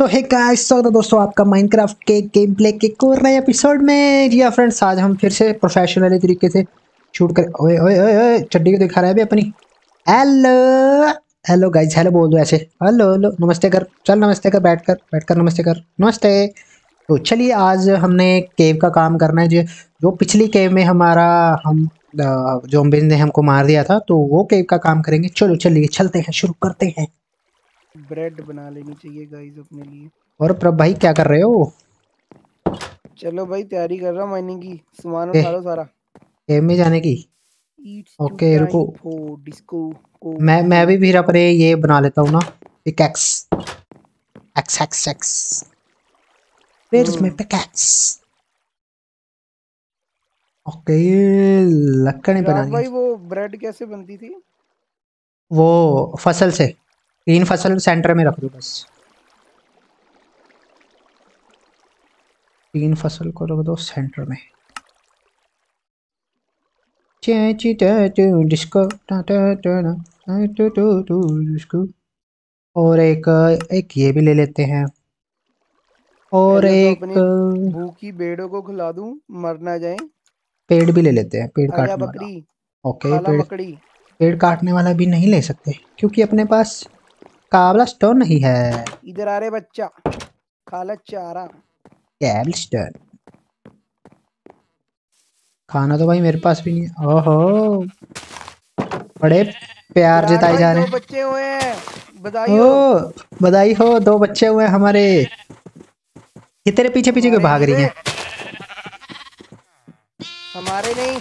तो hey guys स्वागत है दोस्तों आपका माइनक्राफ्ट के गेम प्ले के और नए एपिसोड में। जी हाँ फ्रेंड्स आज हम फिर से प्रोफेशनली तरीके से शूट कर। ओए ओए ओए ओए, चड्डी को दिखा रहा है अभी अपनी। हेलो हेलो गाइस हेलो बोल दो ऐसे। हेलो हेलो नमस्ते कर। चल, नमस्ते कर, बैठ कर बैठ कर, नमस्ते कर। नमस्ते। तो चलिए, आज हमने केव का काम करना है। जी, जो पिछली केव में हमारा, हम जोम्बिन ने हमको मार दिया था तो वो केव का काम करेंगे। चलो, चलिए, चलते हैं, शुरू करते हैं। ब्रेड बना लेनी चाहिए गाइस अपने लिए। और प्रभ भाई क्या कर रहे हो? चलो भाई तैयारी कर रहा माइनिंग की। सामान उठा लो सारा। गेम में जाने की? ओके रुको। डिस्को मैं मैं भी फिर अपने ये बना लेता हूँ ना। Pickaxe x x x where is my pickaxe okay लकड़ी बनानी भाई वो ब्रेड कैसे बनती थी? वो फ़सल से। तीन फ़सल सेंटर में रख दो बस। तीन फ़सल को रख दो सेंटर में। और एक एक ये भी ले लेते हैं। और तो एक भूखी भेड़ों को खिला दूँ मर ना जाए। पेड़ भी ले लेते हैं पेड़ काटने बकरी ओके पेड़ पेड़ काटने वाला भी नहीं ले सकते क्योंकि अपने पास काबला स्टोन नहीं है। इधर आ रहे बच्चा। खाला चारा। Cobble stone. खाना तो भाई मेरे पास भी नहीं ओहो। बड़े प्यार जताए जा रहे हैं। बच्चे हुए बधाई हो। बधाई हो दो बच्चे हुए हमारे। ये तेरे पीछे पीछे क्यों भाग रही है? हमारे नहीं।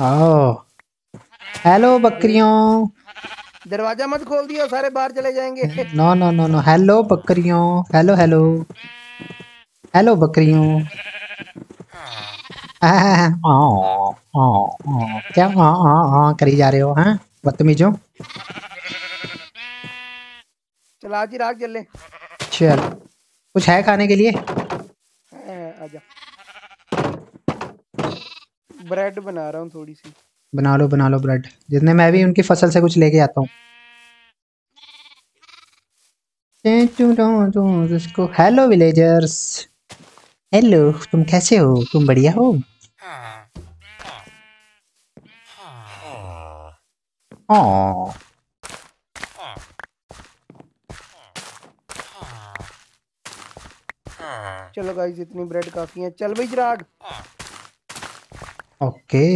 आओ। हेलो बकरियों। दरवाज़ा मत खोल दियो सारे बाहर चले जाएँगे। No no no no hello बकरियों. हेलो हेलो हेलो बकरियों. क्या करी जा रहे हो हैं? बदतमीजों? चल आज ही राग चल ले। चल। कुछ है खाने के लिए? आजा। ब्रेड बना रहा हूँ थोड़ी सी। बना लो बना लो ब्रेड जितने मैं भी उनकी फ़सल से कुछ लेके आता हूँ। हेलो विलेजर्स हेलो तुम कैसे हो? तुम बढ़िया हो? चलो गाइस इतनी ब्रेड काफ़ी है। चल भाई चिराग। ओके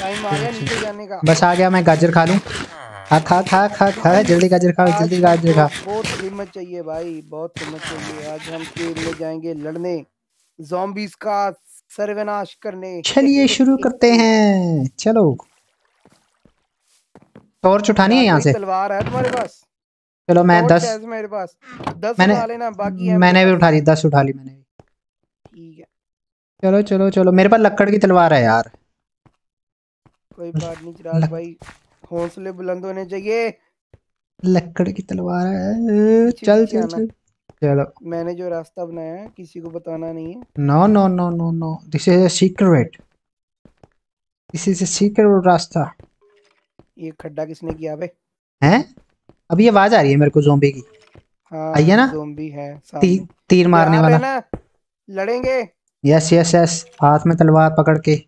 टाइम आ गया नीचे जाने का। बस आ गया मैं गाजर खा लूँ। खा खा खा खा खा जल्दी गाजर खा जल्दी गाजर खा बहुत हिम्मत चाहिए भाई बहुत हिम्मत चाहिए। आज हम केव में जाएँगे लड़ने ज़ॉम्बीज का सर्वनाश करने। चलिए शुरू करते हैं। चलो। टॉर्च उठानी है यहाँ से। तलवार है तुम्हारे पास? चलो मैं दस मेरे पास। दस मैंने उठा लेना बाकी मैंने भी उठा ली दस उठा ली मैंने ठीक है। चलो चलो चलो। मेरे पास लकड़ की तलवार है यार। कोई बात नहीं चिराग भाई हौसले बुलंद होने चाहिए। लकड़ की तलवार है। चल चल चल चलो। मैंने जो रास्ता बनाया है किसी को बताना नहीं है। No no no no no this is a secret this is a secret रास्ता। ये खड्डा किसने किया बे? हैं? अभी आवाज़ आ रही है मेरे को ज़ोंबी की। हाँ आई है ना? ज़ोंबी है ती, तीर मारने वाला। लड़ेंगे? यस यस यस हाथ में तलवार पकड़ के।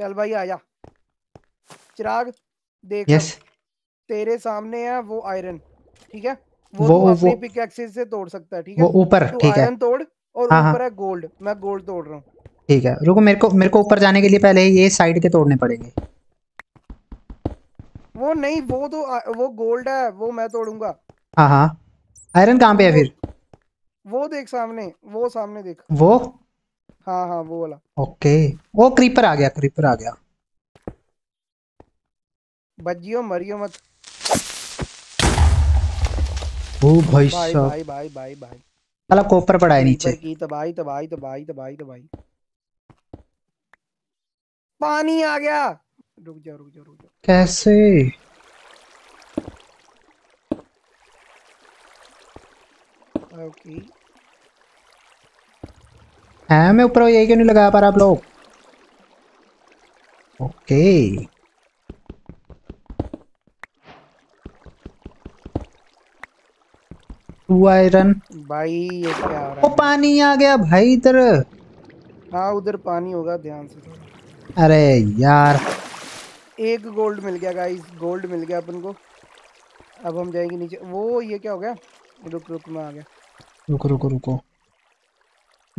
चल भाई आजा। चिराग देख यस तेरे सामने है वो आयरन ठीक है? वो, वो तू अपनी पिकैक्सिस से तोड़ सकता है ठीक है? वो ऊपर ठीक है। आयरन तोड़ और हाँ, हाँ। ऊपर है गोल्ड मैं गोल्ड तोड़ रहा हूँ। ठीक है रुको मेरे को मेरे को ऊपर जाने के लिए पहले ये साइड के तोड़ने पड़ेंगे। वो नहीं वो तो वो गोल्ड है वो मैं तोड़ूँगा। हाँ हाँ। आयरन कहाँ पे है फिर? वो देख सामने वो सामने देख। वो? हाँ हाँ वो वाला। ओके। वो क्रीपर आ गया क्रीपर आ गया। बजियो मरियो मत। ओ भाई साहब। भाई भाई भाई भाई साला कोपर पड़ा है नीचे। की तबाही तबाही तबाही तबाही तबाही पानी आ गया। रुक जा रुक जा रुक जा कैसे? ओके। है मैं ऊपर यही क्यों नहीं लगा पा रहा आप लोग ओके टू आयरन भाई ये क्या हो रहा है पानी आ गया भाई इधर। हाँ उधर पानी होगा ध्यान से। अरे यार। एक गोल्ड मिल गया गाइस गोल्ड मिल गया अपन को। अब हम जाएँगे नीचे। वो ये क्या हो गया? रुक रुक मैं आ गया। रुको रुको रुको।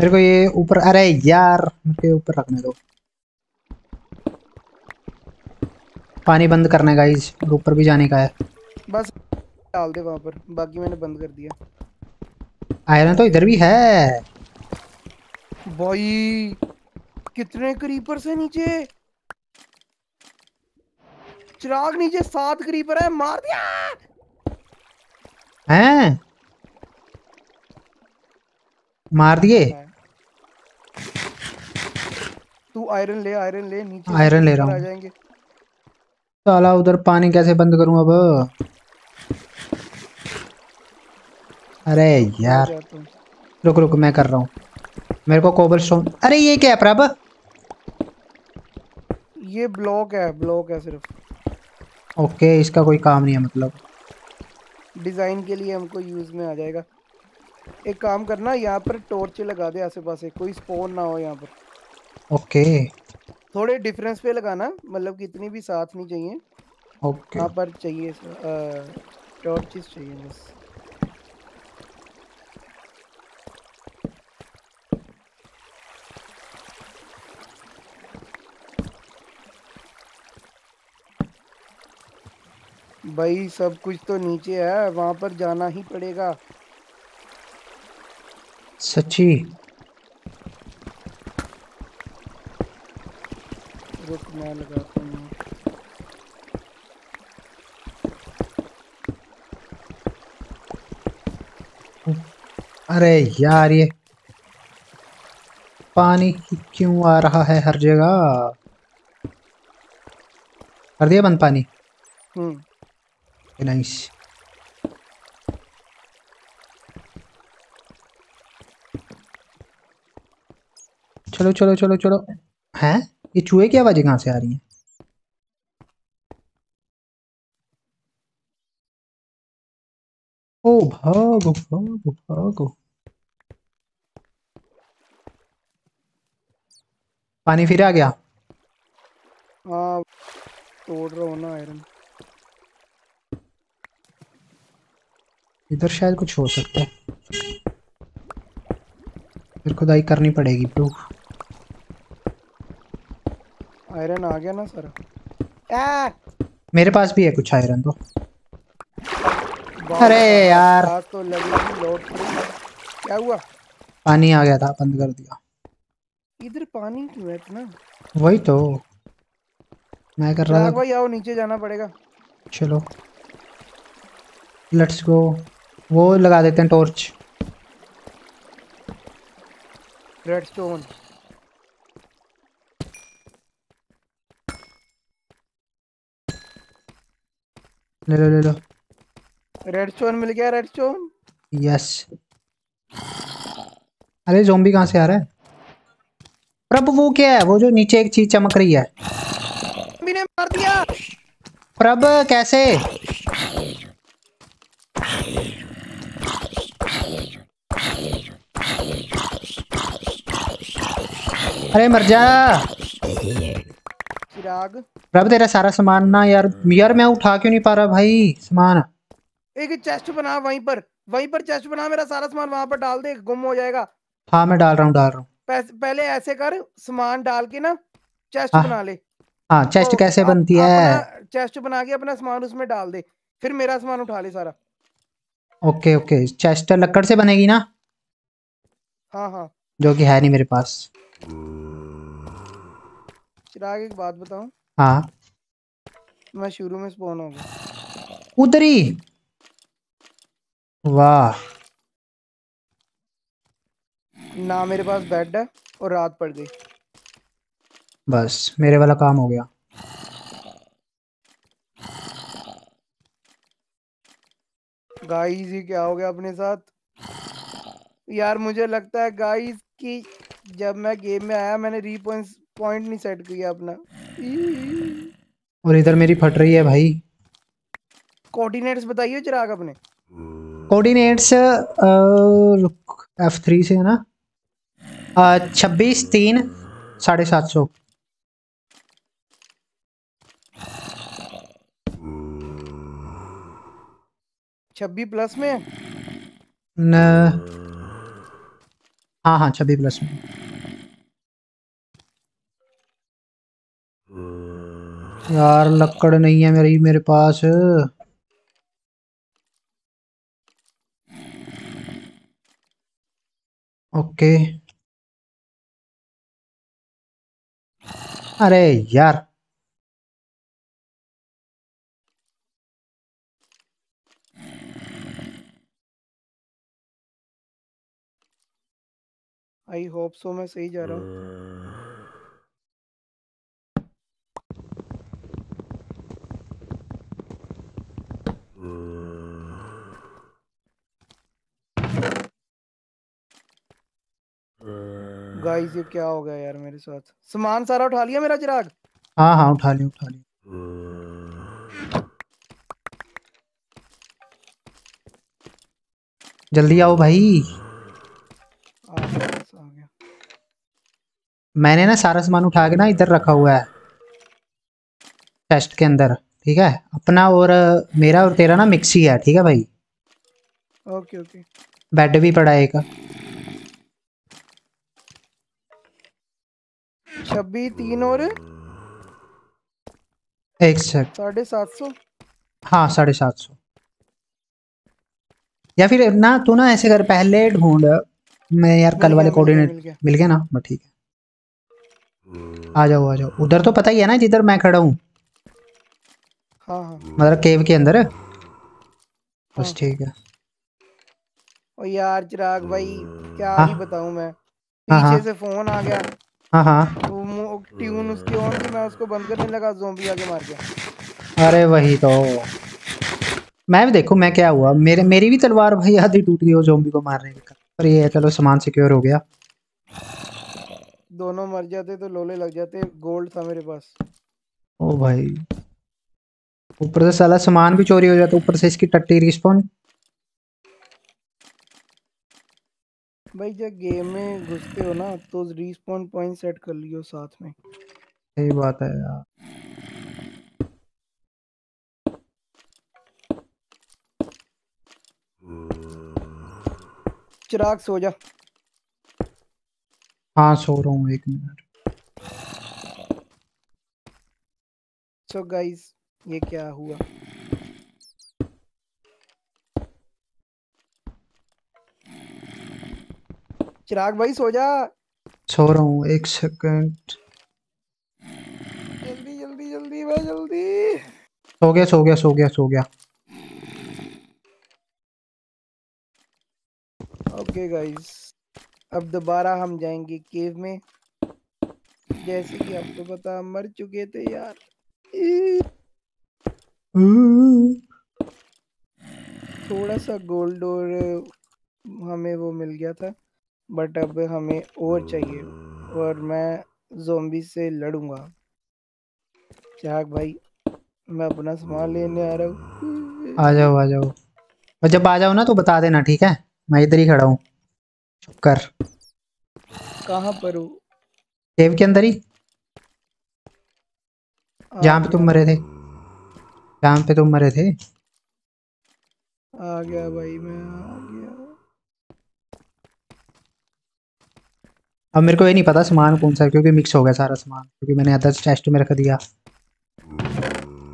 मेरे को ये ऊपर अरे यार मेरे को ऊपर रखने दो। पानी बंद करने का इस ऊपर भी जाने का है। बस डाल दे वहाँ पर बाकी मैंने बंद कर दिया। आयरन तो इधर भी है। भाई कितने क्रीपर है नीचे? चिराग नीचे सात क्रीपर है मार दिया! हैं? मार दिए? तू आयरन ले आयरन ले नीचे आयरन ले रहा ऊपर आ जाएँगे। साला उधर पानी कैसे बंद करूँ अब? अरे यार। रुक रुक मैं कर रहा हूँ। मेरे को कोबल स्टोन अरे ये क्या है प्रभ? ये ब्लॉक है ब्लॉक है सिर्फ़। ओके इसका कोई काम नहीं है मतलब। डिज़ाइन के लिए हमको यूज़ में आ जाएगा। एक काम करना यहाँ पर टॉर्च लगा दे आसे पास कोई स्पॉन ना हो यहाँ पर। ओके। थोड़े डिफरेंस पे लगाना मतलब कि इतनी भी साथ नहीं चाहिए। ओके। यहाँ पर चाहिए टॉर्चेस चाहिए बस। भाई सब कुछ तो नीचे है वहाँ पर जाना ही पड़ेगा। सच्ची? मैं लगाता हूँ अरे यार ये पानी क्यों आ रहा है हर जगह? कर दिया बंद पानी। हम्म। नाइस चलो चलो चलो चलो। हैं? ये चूहे की आवाज़ें कहाँ से आ रही हैं? ओ भागो भागो भागो। पानी फिर आ गया? हाँ तोड़ रहा हूँ ना आयरन इधर शायद कुछ हो सकता है। फिर खुदाई करनी पड़ेगी ब्रो आयरन आ गया ना सारा। मेरे पास भी है कुछ आयरन तो। अरे यार। तो लौट क्या हुआ? पानी आ गया था बंद कर दिया। इधर पानी क्यों है इतना? वही तो। मैं कर रहा था। भाई आओ नीचे जाना पड़ेगा। चलो। लेट्स गो वो लगा देते हैं टॉर्च रेड स्टोन ले लो ले लो। रेड स्टोन मिल गया रेड स्टोन यस अरे जोम्बी कहाँ से आ रहा है? प्रभ वो क्या है? वो जो नीचे एक चीज़ चमक रही है। मैंने मार दिया। प्रभ कैसे? अरे मर जा। चिराग। प्रभ तेरा सारा सामान ना यार। यार मैं उठा क्यों नहीं पा रहा भाई? सामान। एक चेस्ट बना वहीं पर। वहीं पर चेस्ट बना मेरा सारा सामान वहाँ पर डाल दे गुम हो जाएगा। हाँ मैं डाल रहा हूँ डाल रहा हूँ। पहले ऐसे कर सामान डाल के ना चेस्ट हाँ, बना ले। हाँ चेस्ट तो कैसे बनती है? अपना चेस्ट बना के अपना सामान उसमें डाल दे। फिर मेरा सामान उठा ले सारा। Okay okay. चेस्ट लकड़ से बनेगी ना? हाँ हाँ। जो कि है नहीं मेरे पास। चिराग एक बात बताऊँ? हाँ। मैं शुरू में स्पॉन हो गया। उधर ही वाह। ना मेरे पास बेड है और रात पड़ गई। बस मेरे वाला काम हो गया। गाइस ये क्या हो गया अपने साथ? यार मुझे लगता है गाइस कि जब मैं गेम में आया मैंने री पॉइंट नहीं सेट किया अपना। और इधर मेरी फट रही है भाई। कोऑर्डिनेट्स बताइए चिराग अपने। कोऑर्डिनेट्स एफ़ थ्री से है ना? छब्बीस तीन साढ़े सात सौ। छब्बीस प्लस में? न हाँ हाँ छब्बीस प्लस में। यार, लकड़ नहीं है मेरी, मेरे पास। ओके। अरे यार। आई होप सो मैं सही जा रहा हूँ। गाइस ये क्या हो गया यार मेरे साथ? सामान सारा उठा लिया मेरा चिराग? हाँ हाँ उठा लिया उठा लिया। जल्दी आओ भाई। मैंने ना सारा सामान उठा के ना इधर रखा हुआ है। टेस्ट के अंदर ठीक है? अपना और मेरा और तेरा ना मिक्स ही है ठीक है भाई? Okay okay. बेड भी पड़ा है एक। छब्बीस तीन और? एक साढ़े सात सौ? हाँ साढ़े सात सौ। या फिर ना तू ना ऐसे कर पहले ढूंढ। मैं यार कल वाले कोऑर्डिनेट मिल गया। ना? बस ठीक है। आ जाओ आ जाओ। उधर तो पता ही है ना जिधर मैं खड़ा हूँ। हाँ हाँ। मतलब केव के अंदर? बस हाँ। ठीक है। और यार चिराग भाई क्या हाँ। ही। बताऊँ मैं? हाँ, हाँ। पीछे से फ़ोन आ गया। हाँ हाँ। ट्यून उसकी ऑन थी मैं उसको बंद करने लगा जोम्बी आके मार गया। अरे वही तो। मैं भी देखूँ मैं क्या हुआ? मेरे मेरी भी तलवार भाई आधी टूट गई वो जोम्बी को मारने के पर ये चलो सामान सिक्योर हो गया। दोनों मर जाते तो लोले लग जाते गोल्ड था मेरे पास। ओ भाई। ऊपर से साला सामान भी चोरी हो जाता ऊपर से इसकी टट्टी रिस्पॉन भाई जब गेम में घुसते हो ना तो रिस्पॉन पॉइंट सेट कर लियो साथ में। सही बात है यार। चिराग सो जा। हाँ सो रहा हूँ एक मिनट। सो गाइस ये क्या हुआ? चिराग भाई सो जा। सो रहा हूँ एक सेकंड जल्दी जल्दी जल्दी भाई जल्दी। सो गया सो गया सो गया सो गया। ओके गाइस अब दोबारा हम जाएँगे केव में। जैसे कि आपको पता मर चुके थे यार। थोड़ा सा गोल्ड और हमें वो मिल गया था। बट अब हमें और चाहिए और मैं जोम्बी से लड़ूँगा। चाक भाई मैं अपना सामान लेने आ रहा हूँ। आ जाओ आ जाओ। और जब आ जाओ ना तो बता देना ठीक है? मैं इधर ही खड़ा हूँ। चुप कर। कहाँ पर हूँ? केव के अंदर ही। जहाँ पे तुम मरे थे। जहाँ पे तुम मरे थे। आ गया भाई मैं आ गया। अब मेरे को ये नहीं पता सामान कौन सा है क्योंकि मिक्स हो गया सारा सामान क्योंकि मैंने अदर टेस्ट में रख दिया।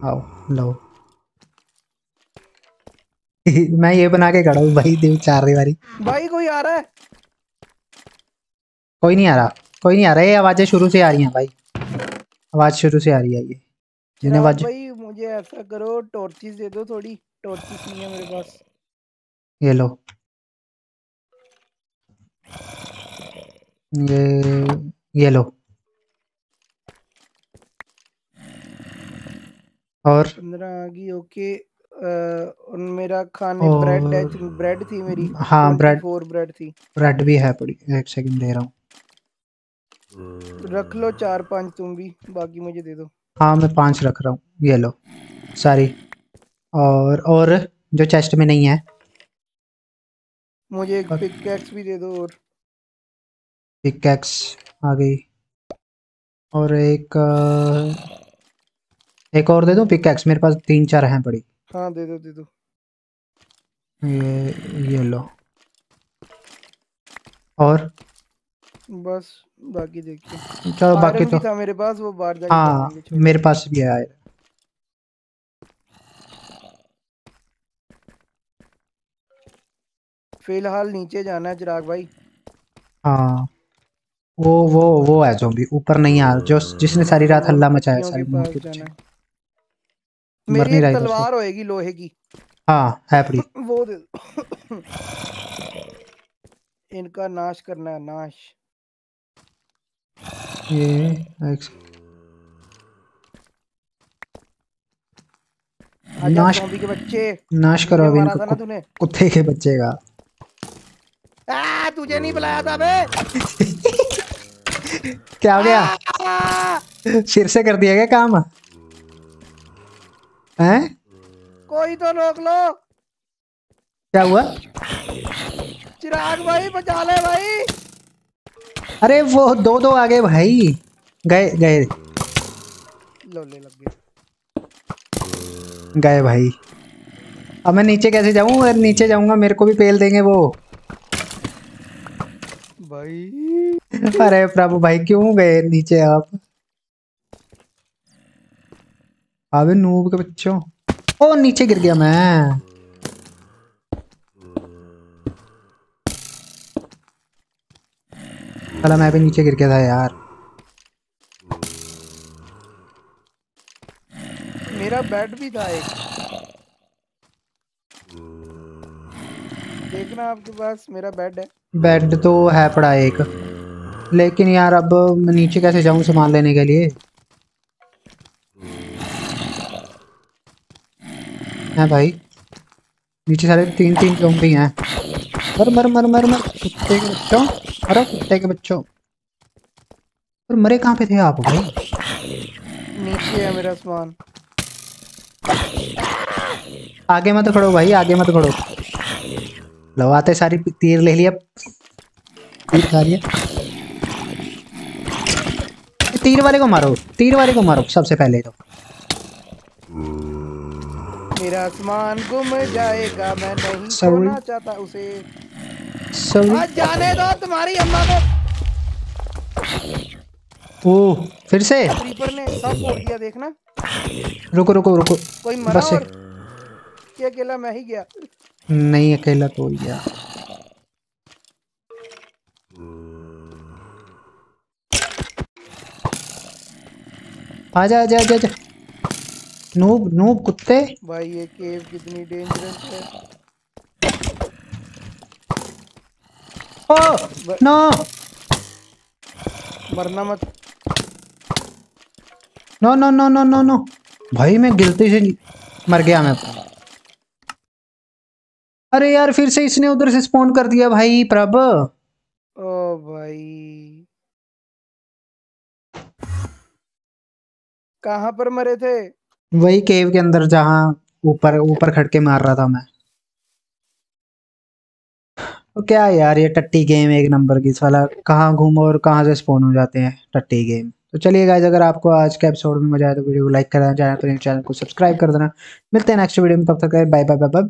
आओ लो मैं ये बना के खड़ा हूँ भाई देव चार दीवारी। भाई कोई आ रहा है? कोई नहीं आ रहा कोई नहीं आ रहा ये आवाज़ें शुरू से आ रही हैं भाई। आवाज़ शुरू से आ रही है ये जिन्हें आवाज़ भाई मुझे ऐसा करो टॉर्चिस दे दो थोड़ी टॉर्चिस नहीं है मेरे पास। ये लो। ये ये लो और? पंद्रह आ गई ओके और मेरा खाने ब्रेड है और- ब्रेड थी मेरी। हाँ, bread- फोर ब्रेड थी। ब्रेड भी है पड़ी एक सेकंड दे रहा हूँ। रख लो चार पाँच तुम भी बाकी मुझे दे दो। हाँ मैं पाँच रख रहा हूँ ये लो सारी और और जो चेस्ट में नहीं है? मुझे एक और- पिकैक्स भी दे दो और पिकैक्स आ गई। और एक एक और दे दूँ? पिकैक्स मेरे पास तीन चार हैं पड़ी हाँ दे दो दे दो। ये ये लो। और? बस बाकी देखिए। चलो बाकी तो था मेरे पास वो बाहर जाके हाँ। मेरे पास भी है फ़िलहाल नीचे जाना है चिराग भाई। हाँ। वो वो वो है जोम्बी ऊपर नहीं आ जो जिसने सारी रात हल्ला मचाया सारी मौत के पीछे मर नहीं रहा तलवार होएगी लोहे की। हाँ है पड़ी वो दे इनका नाश करना है नाश। ये एक आजा नाश के बच्चे। नाश करो अभी इनको। कुत्ते के बच्चे का। आ, तुझे नहीं बुलाया था बे क्या हो गया? सिर से कर दिया गया काम? हैं? कोई तो रोक लो। क्या हुआ? चिराग भाई बचा ले भाई। अरे वो दो दो आ गए भाई। गए गए। लोले लग गए। गए भाई। अब मैं नीचे कैसे जाऊँ? अगर नीचे जाऊँगा मेरे को भी पेल देंगे वो। भाई। अरे प्रभु भाई क्यों गए नीचे आप? अबे नूब के बच्चों ओ नीचे गिर गया मैं। चला मैं भी नीचे गिर गया था यार। मेरा बेड भी था एक। देखना आपके पास मेरा बेड है। बेड तो है पड़ा एक। लेकिन यार अब मैं नीचे कैसे जाऊँ सामान लेने के लिए? है भाई? नीचे सारे तीन तीन जोम्बी हैं। मर मर मर मर मर। कुत्ते के बच्चों मरो कुत्ते के बच्चों। और मरे कहाँ पे थे आप भाई? नीचे है मेरा सामान। आगे मत खड़ो भाई आगे मत खड़ो। लो आते सारी तीर ले लिया। तीर खा लिया। तीर वाले को मारो तीर वाले को मारो सबसे पहले तो। मेरा सामान गुम जाएगा मैं नहीं. चाहता उसे। सॉरी जाने दो तुम्हारी अम्मा को। ओ। फिर से? क्रीपर ने सब फोड़ दिया देखना। रुको रुको रुको। कोई मरा बस और एक- कि अकेला मैं ही गया। नहीं अकेला तो गया। आजा आजा आजा आजा। नूब नूब कुत्ते। भाई ये केव कितनी डेंजरस है। Oh no. मरना मत। No no no no no no. भाई मैं गिलती से मर गया मैं। अरे यार फिर से इसने उधर से स्पॉन कर दिया भाई प्रभ। ओ भाई। कहाँ पर मरे थे? वही केव के अंदर जहाँ ऊपर ऊपर खड़के मार रहा था मैं। तो क्या यार, ये टट्टी गेम एक नंबर की साला कहाँ घूमो और कहाँ से स्पोन हो जाते हैं टट्टी गेम तो चलिए गाइज़ अगर आपको आज के एपिसोड में मज़ा आया तो वीडियो को लाइक कर देना चैनल चैनल को सब्सक्राइब कर देना। मिलते हैं नेक्स्ट वीडियो में, तब तक बाय बाय बाय बाय